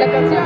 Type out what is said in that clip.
La canción.